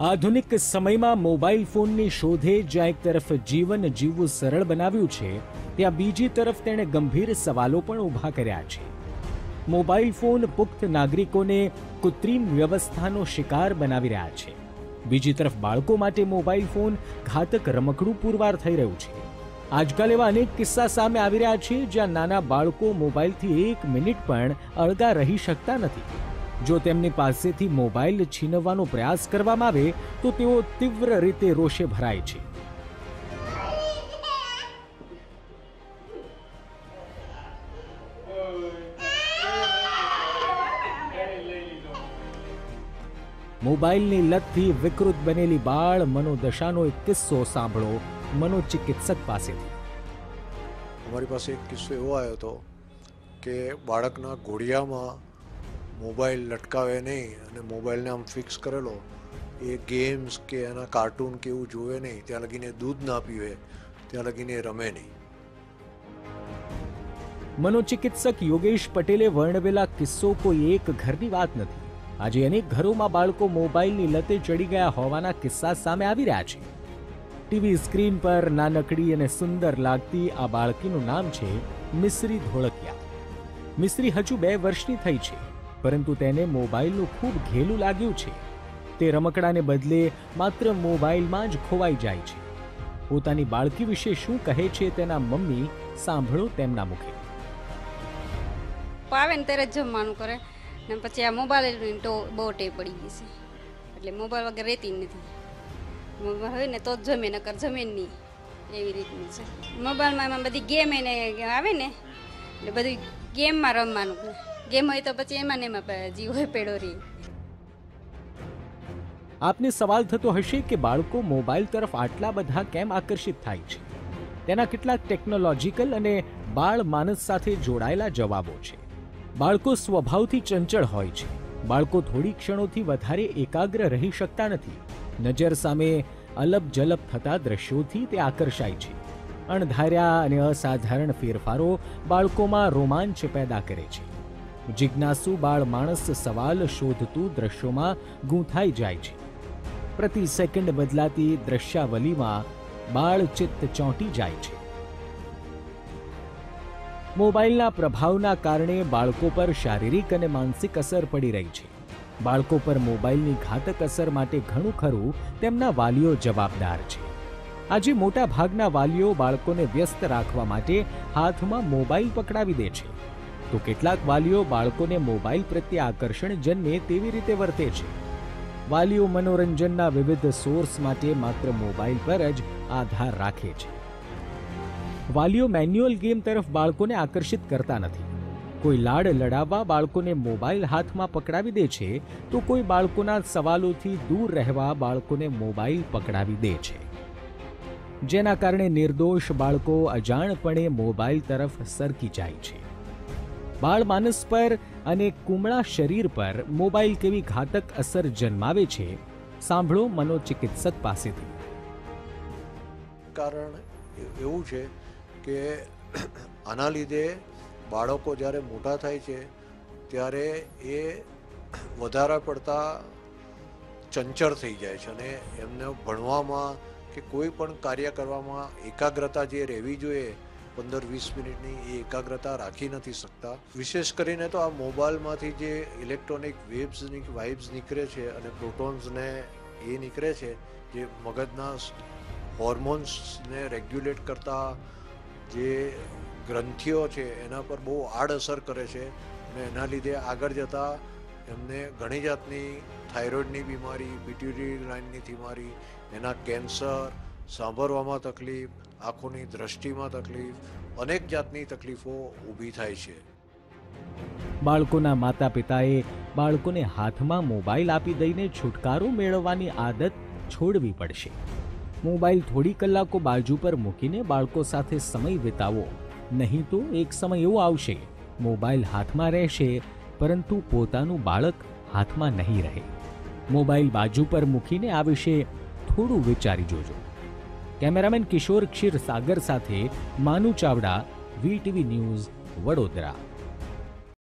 આધુનિક સમયમાં મોબાઈલ ફોનની શોધે જ્યાં એક તરફ જીવન જીવવું સરળ બનાવ્યું છે, ત્યાં બીજી તરફ તેણે ગંભીર સવાલો પણ ઊભા કર્યા છે. મોબાઈલ ફોન પુખ્ત નાગરિકોને કૃત્રિમ વ્યવસ્થાનો શિકાર બનાવી રહ્યા છે. બીજી તરફ બાળકો માટે મોબાઈલ ફોન ઘાતક રમકડું પુરવાર થઈ રહ્યું છે. આજકાલ એવા અનેક કિસ્સા સામે આવી રહ્યા છે જ્યાં નાના બાળકો મોબાઈલથી એક મિનિટ પણ અળગા રહી શકતા નથી. જો તેમની પાસેથી મોબાઈલ છીનવવાનો પ્રયાસ કરવામાં આવે, તો તેઓ તીવ્ર રીતે રોષે ભરાય છે. મોબાઈલની લતથી વિકૃત બનેલી બાળ મનોદશાનો એક કિસ્સો સાંભળો મનોચિકિત્સક પાસેથી. અમારી પાસે એક કિસ્સો એવો આવ્યો હતો કે બાળકના ઘોડિયામાં મોબાઈલ લટકાવે નહીં અને મોબાઈલને આમ ફિક્સ કરેલો, એ ગેમ્સ કે એના કાર્ટૂન કે એવું જોવે નહીં, ત્યાં લગીને દૂધ ના પીવે, ત્યાં લગીને રમે નહીં. મનોચિકિત્સક યોગેશ પટેલે વર્ણવેલા કિસ્સો કોઈ એક ઘરની વાત નથી. આજે અનેક ઘરોમાં બાળકો મોબાઈલની લતે ચડી ગયા હોવાના કિસ્સા સામે આવી રહ્યા છે. ટીવી સ્ક્રીન પર નાનકડી અને સુંદર લાગતી આ બાળકીનું નામ છે મિશ્રી ધોળકિયા. મિશ્રી હજુ બે વર્ષની થઈ છે. પરંતુ તેને મોબાઈલનું ખૂબ ઘેલું લાગ્યું છે. તે રમકડાને બદલે માત્ર મોબાઈલમાં જ ખોવાઈ જાય છે. પોતાની બાળકી વિશે શું કહે છે તેના મમ્મી સાંભળો તેમના મુખે. આવે ને ત્યારે જ જમવાનું કરે. ને પછી આ મોબાઈલની તો બહુ ટેવ પડી ગઈ છે. એટલે મોબાઈલ વગર રહેતી નથી. મોબાઈલ હોય ને તો જ જમે, નકર જમે નહીં. એવી રીતની છે. મોબાઈલમાં એમાં બધી ગેમ એને આવે ને, એટલે બધી ગેમમાં રમવાનું ગેમ હોય તો પછી એમાં ને એમાં જીવ હોય પેડો રહી આપને સવાલ થતો હશે કે બાળકો મોબાઈલ તરફ આટલા બધા કેમ આકર્ષિત થાય છે? તેના કેટલાક ટેકનોલોજીકલ અને બાળ માનસ સાથે જોડાયેલા જવાબો છે. બાળકો સ્વભાવથી ચંચળ હોય છે. બાળકો થોડી ક્ષણોથી વધારે એકાગ્ર રહી શકતા નથી. નજર સામે અલબ જલબ થતા દ્રશ્યોથી તે આકર્ષાય છે. અણધાર્યા અને અસાધારણ ફેરફારો બાળકોમાં રોમાંચ પેદા કરે છે. જિજ્ઞાસુ બાળ માણસ સવાલ શોધતું દ્રશ્યોમાં ગૂંથાઈ જાય છે. પ્રતિ સેકન્ડ બદલાતી દ્રશ્યાવલીમાં બાળ ચિત્ત ચોંટી જાય છે. મોબાઈલના પ્રભાવના કારણે બાળકો પર શારીરિક અને માનસિક અસર પડી રહી છે. બાળકો પર મોબાઈલની ઘાતક અસર માટે ઘણું ખરું તેમના વાલીઓ જવાબદાર છે. આજે મોટા ભાગના વાલીઓ બાળકોને વ્યસ્ત રાખવા માટે હાથમાં મોબાઈલ પકડાવી દે છે. તો કેટલાક વાલીઓ બાળકોને મોબાઈલ પ્રત્યે આકર્ષણ જન્મે તેવી રીતે વર્તે છે. વાલીઓ મનોરંજનના વિવિધ સોર્સ માટે માત્ર મોબાઈલ પર જ આધાર રાખે છે. વાલીઓ મેન્યુઅલ ગેમ તરફ બાળકોને આકર્ષિત કરતા નથી. કોઈ લાડ લડાવવા બાળકોને મોબાઈલ હાથમાં પકડાવી દે છે, તો કોઈ બાળકોના સવાલોથી દૂર રહેવા બાળકોને મોબાઈલ પકડાવી દે છે. જેના કારણે નિર્દોષ બાળકો અજાણપણે મોબાઈલ તરફ સરકી જાય છે. બાળ માનસ પર અને કુમળા શરીર પર મોબાઈલ કેવી ઘાતક અસર જન્માવે છે, સાંભળો મનોચિકિત્સક પાસેથી. કારણ એવું છે કે આના લીધે બાળકો જ્યારે મોટા થાય છે, ત્યારે એ વધારે પડતા ચંચળ થઈ જાય છે અને એમને ભણવામાં કે કોઈ પણ કાર્ય કરવામાં એકાગ્રતા જે રહેવી જોઈએ પંદર વીસ મિનિટની એ એકાગ્રતા રાખી નથી શકતા. વિશેષ કરીને તો આ મોબાઈલમાંથી જે ઇલેક્ટ્રોનિક વેબ્સની વાઇબ્સ નીકળે છે અને પ્રોટોન્સને એ નીકળે છે, જે મગજના હોર્મોન્સને રેગ્યુલેટ કરતા જે ગ્રંથિઓ છે એના પર બહુ આડઅસર કરે છે અને એના લીધે આગળ જતાં એમને ઘણી જાતની થાઇરોઇડની બીમારી પિટ્યુટરી લાઇનની બીમારી, એના કેન્સર, સાંભળવામાં તકલીફ આંખોની દ્રષ્ટિમાં તકલીફ, અનેક જાતની તકલીફો ઊભી થાય છે. બાળકોના માતા પિતાએ બાળકોને હાથમાં મોબાઈલ આપી દઈને છુટકારો મેળવવાની આદત છોડવી પડશે. મોબાઈલ થોડી કલાકો બાજુ પર મૂકીને બાળકો સાથે સમય વિતાવો. નહીં તો એક સમય એવો આવશે, મોબાઈલ હાથમાં રહેશે, પરંતુ પોતાનું બાળક હાથમાં નહીં રહે. મોબાઈલ બાજુ પર મૂકીને આ વિશે થોડું વિચારી જોજો. કેમેરામેન કિશોર ક્ષીર સાગર સાથે માનુ ચાવડા વીટીવી ન્યૂઝ વડોદરા.